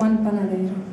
Juan Panadero.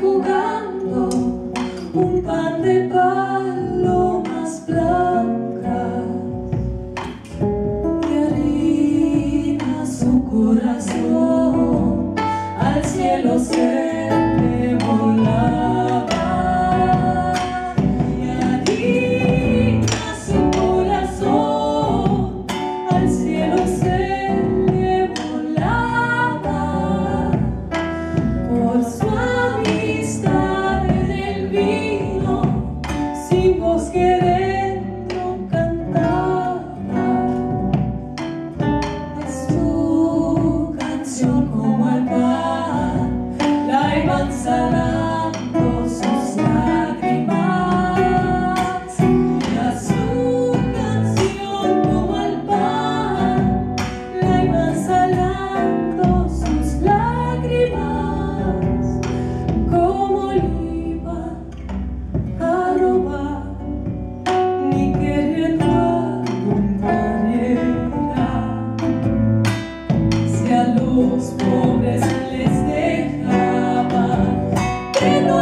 jugando un pan de palomas blancas que harina su corazón. Al cielo se